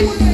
Música